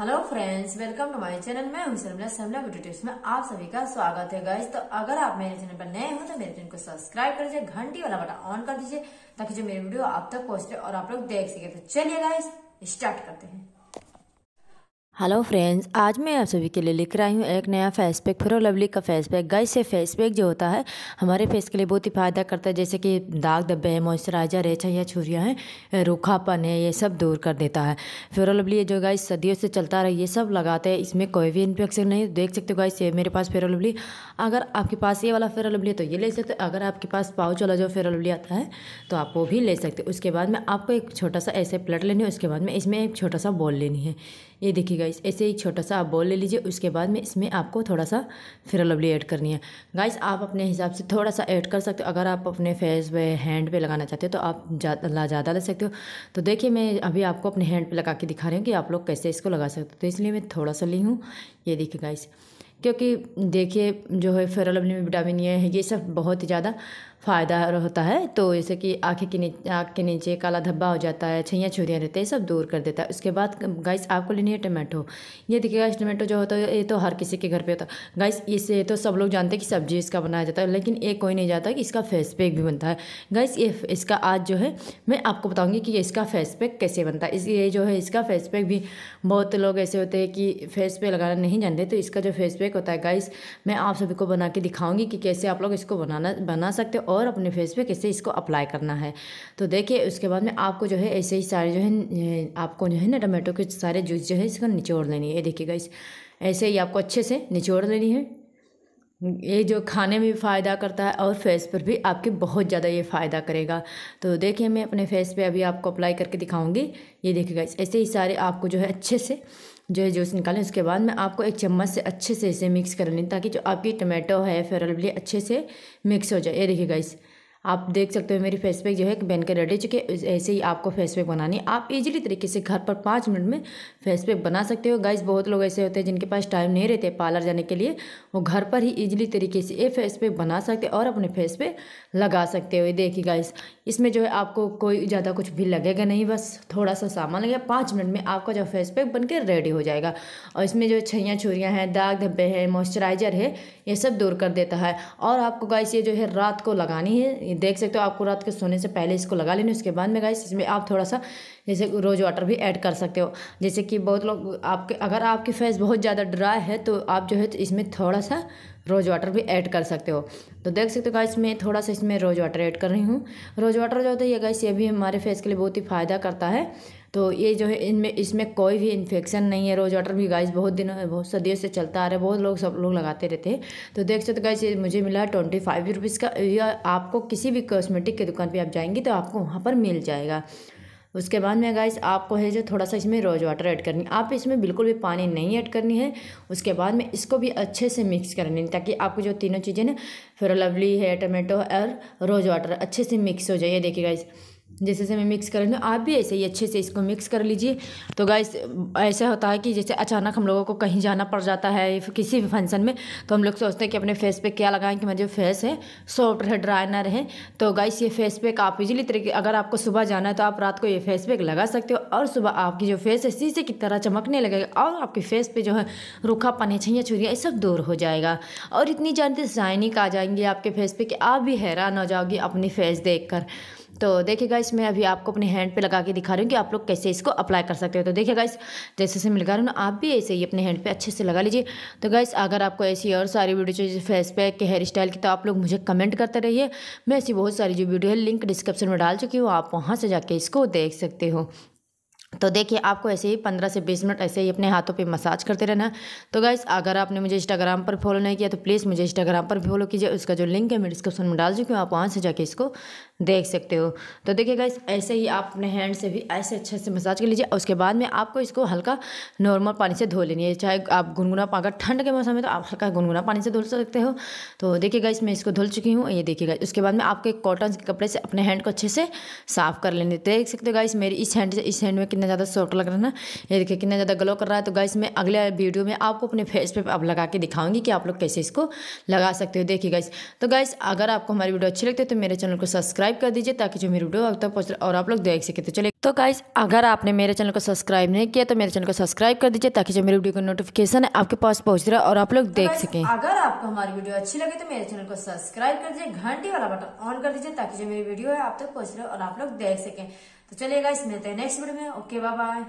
Hello friends welcome to my channel मैं हूँ Sharmila beauty tips में आप सभी का स्वागत है गाइस तो अगर आप मेरे चैनल पर नए हो तो मेरे चैनल को सब्सक्राइब कर दीजिए, घंटी वाला बटन ऑन कर दीजिए, ताकि जो मेरी वीडियो आप तक पहुँचे और आप लोग देख सके। तो चलिए गाइस स्टार्ट करते हैं। हेलो फ्रेंड्स, आज मैं आप सभी के लिए लिख रही हूँ एक नया फेस पैक फिर लवली का फेस पैक गाइस से फेस पैक जो होता है, हमारे फेस के लिए बहुत ही फ़ायदा करता है, जैसे कि दाग धब्बे हैं, मॉइस्चराइजर है छहिया छुरियाँ हैं रूखापन है, ये सब दूर कर देता है। फिर लवली, ये जो गाइस सदियों से चलता रहा ये सब लगाते हैं, इसमें कोई भी इन्फेक्शन नहीं, देख सकते हो गाइस, ये मेरे पास फेयर लवली, अगर आपके पास ये वाला फेयर लवली है तो ये ले सकते अगर आपके पास पाउच वाला जो फेयर लवली आता है तो आप वो भी ले सकते उसके बाद में आपको एक छोटा सा ऐसे प्लेट लेनी है, उसके बाद में इसमें एक छोटा सा बॉल लेनी है। ये देखिए गाइस ऐसे ही छोटा सा आप बॉल ले लीजिए, उसके बाद में इसमें आपको थोड़ा सा फिर लवली ऐड करनी है। गाइस आप अपने हिसाब से थोड़ा सा ऐड कर सकते हो। अगर आप अपने फेस पे हैंड पे लगाना चाहते हो तो आप ज़्यादा ज़्यादा ले सकते हो। तो देखिए, मैं अभी आपको अपने हैंड पर लगा के दिखा रही हूँ कि आप लोग कैसे इसको लगा सकते हो। तो इसलिए मैं थोड़ा सा ली हूँ। ये देखिए गाइस क्योंकि देखिए, जो है फेयर लवली में विटामिन ये है, ये सब बहुत ही ज़्यादा फ़ायदा होता है। तो जैसे कि आँखें के नीचे आँख के नीचे काला धब्बा हो जाता है छैयाँ छुरियाँ रहते हैं सब दूर कर देता है। उसके बाद गाइस आपको लेनी है टमाटो। ये देखिए गाइस, टमाटो जो होता है, ये तो हर किसी के घर पे होता है। गाइस इसे तो सब लोग जानते हैं कि सब्ज़ी इसका बनाया जाता है, लेकिन एक कोई नहीं जाता कि इसका फेस पैक भी बनता है। गाइस ये इसका आज जो है, मैं आपको बताऊँगी कि इसका फेस पैक कैसे बनता है। इस, ये जो है, इसका फेस पैक भी बहुत लोग ऐसे होते हैं कि फेस पे लगाना नहीं जानते तो इसका जो फेस पैक होता है। गाइस मैं आप सभी को बना के दिखाऊँगी कि कैसे आप लोग इसको बनाना, बना सकते हो और अपने फेस पे कैसे इसको अप्लाई करना है। तो देखिए, उसके बाद में आपको जो है ऐसे ही सारे जो है आपको जो है ना टमाटो के सारे जूस जो है इसका निचोड़ लेनी है। देखिएगा इस ऐसे ही आपको अच्छे से निचोड़ लेनी है। ये जो खाने में भी फ़ायदा करता है और फेस पर भी आपके बहुत ज़्यादा ये फ़ायदा करेगा। तो देखिए, मैं अपने फेस पे अभी आपको अप्लाई करके दिखाऊँगी। ये देखिएगा ऐसे ही सारे आपको जो है अच्छे से जो है जूस निकालें उसके बाद मैं आपको एक चम्मच से अच्छे से इसे मिक्स कर लें ताकि जो आपकी टमाटो है फेरल अच्छे से मिक्स हो जाए। ये देखिएगा इस आप देख सकते हो मेरी फेस जो है बन के रेडी चुके ऐसे ही आपको फेस पैक बनानी आप इजीली तरीके से घर पर पाँच मिनट में फेस पैक बना सकते हो। गाइस बहुत लोग ऐसे होते हैं जिनके पास टाइम नहीं रहते पार्लर जाने के लिए। वो घर पर ही इजीली तरीके से ये फेस बना सकते और अपने फेस पे लगा सकते हो। ये देखिए गाइस इसमें जो है आपको कोई ज़्यादा कुछ भी लगेगा नहीं। बस थोड़ा सा सामान लगेगा। पाँच मिनट में आपका जो फेस पैक बन रेडी हो जाएगा। और इसमें जो छैयाँ छुरियाँ हैं, दाग धब्बे हैं मॉइस्चराइज़र है, ये सब दूर कर देता है। और आपको गाइस ये जो है रात को लगानी है। देख सकते हो, आपको रात के सोने से पहले इसको लगा लेना, उसके बाद में गाइस इसमें आप थोड़ा सा जैसे रोज़ वाटर भी ऐड कर सकते हो। जैसे कि बहुत लोग आपके, अगर आपकी फेस बहुत ज़्यादा ड्राई है तो आप जो है तो इसमें थोड़ा सा रोज़ वाटर भी ऐड कर सकते हो। तो देख सकते हो गाइस मैं थोड़ा सा इसमें रोज़ वाटर ऐड कर रही हूँ। रोज़ वाटर जो होता है ये गाइस ये भी हमारे फेस के लिए बहुत ही फ़ायदा करता है। तो ये जो है, इनमें, इसमें कोई भी इन्फेक्शन नहीं है रोज़ वाटर भी गाइस बहुत दिनों बहुत सदियों से चलता आ रहा है, बहुत लोग सब लोग लगाते रहते हैं। तो देख सकते गाइस ये मुझे मिला है ट्वेंटी फाइव रुपीज़ का, या आपको किसी भी कॉस्मेटिक की दुकान पर आप जाएँगे तो आपको वहाँ पर मिल जाएगा। उसके बाद में गाइस आपको है जो थोड़ा सा इसमें रोज़ वाटर ऐड करनी, आप इसमें बिल्कुल भी पानी नहीं ऐड करनी है। उसके बाद में इसको भी अच्छे से मिक्स करनी, ताकि आपको जो तीनों चीज़ें ना, फिर लवली है टमाटो और रोज़ वाटर अच्छे से मिक्स हो जाए। देखिए गाइस जैसे जैसे मैं मिक्स कर रही हूँ, आप भी ऐसे ही अच्छे से इसको मिक्स कर लीजिए। तो गाइस ऐसा होता है कि जैसे अचानक हम लोगों को कहीं जाना पड़ जाता है किसी भी फ़ंक्शन में तो हम लोग सोचते हैं कि अपने फेस पे क्या लगाएँ कि मेरा जो फेस है सॉफ्ट रहे ड्राई ना रहे। तो गाइस ये फेस पैक आप इजीली तरीके, अगर आपको सुबह जाना है तो आप रात को ये फेस पैक लगा सकते हो। और सुबह आपकी जो फेस है, शीशे की तरह चमकने लगेगा और आपके फेस पर जो है रूखा पानी छैया छुरिया, ये सब दूर हो जाएगा। और इतनी जानते शाइनिंग आ जाएँगी आपके फेस पे कि आप भी हैरान हो जाओगी अपनी फेस देख कर देखिए देखिएगा इसमें अभी आपको अपने हैंड पे लगा के दिखा रही हूँ कि आप लोग कैसे इसको अप्लाई कर सकते हो। तो देखिए इस जैसे से मिल रही हूँ आप भी ऐसे ही अपने हैंड पे अच्छे से लगा लीजिए। तो गाइस अगर आपको ऐसी और सारी वीडियो चाहिए फेस पैक के हेयर स्टाइल की तो आप लोग मुझे कमेंट करते रहिए। मैं ऐसी बहुत सारी जो वीडियो है लिंक डिस्क्रिप्शन में डाल चुकी हूँ, आप वहाँ से जाके इसको देख सकते हो। तो देखिए, आपको ऐसे ही पंद्रह से बीस मिनट ऐसे ही अपने हाथों पे मसाज करते रहना तो गाइस अगर आपने मुझे इंस्टाग्राम पर फॉलो नहीं किया तो प्लीज़ मुझे इंस्टाग्राम पर फॉलो कीजिए। उसका जो लिंक है, मैं डिस्क्रिप्शन में डाल चुकी हूँ। आप वहाँ से जाके इसको देख सकते हो। तो देखिए गाइस ऐसे ही आप अपने हैंड से भी ऐसे अच्छे से मसाज कर लीजिए। उसके बाद में आपको इसको हल्का नॉर्मल पानी से धो लेनी है। चाहे आप गुनगुना अगर ठंड के मौसम में तो आप हल्का गुनगुना पानी से धुल सकते हो। तो देखिए गाइस मैं इसको धुल चुकी हूँ। ये देखिए गाइस उसके बाद में आपके कॉटन के कपड़े से अपने हैंड को अच्छे से साफ़ कर लेने, देख सकते हो गाइस मेरी इस हैंड से, इस हैंड में कितना ज़्यादा सॉफ्ट लग रहा है ना? ये देखिए कितना ज़्यादा ग्लो कर रहा है। तो गाइस मैं अगले वीडियो में आपको अपने फेस पे अब लगा के दिखाऊँगी कि आप लोग कैसे इसको लगा सकते हो। देखिए गाइस तो गाइस अगर आपको हमारी वीडियो अच्छी लगती है तो मेरे चैनल को सब्सक्राइब कर दीजिए ताकि जो मेरी वीडियो अब तक पहुँच और आप लोग देख सके। तो चलिए तो गाइस अगर आपने मेरे चैनल को सब्सक्राइब नहीं किया तो मेरे चैनल को सब्सक्राइब कर दीजिए ताकि जो मेरी वीडियो का नोटिफिकेशन है आपके पास पहुँच रहा है और आप लोग देख सकें। अगर आपको हमारी वीडियो अच्छी लगे तो मेरे चैनल को सब्सक्राइब कर दीजिए घंटी वाला बटन ऑन कर दीजिए ताकि जो मेरी वीडियो है आप तक पहुँच रहे और आप लोग देख सकें। तो चलिएगा इस मिलते हैं नेक्स्ट वीडियो में। Okay bye bye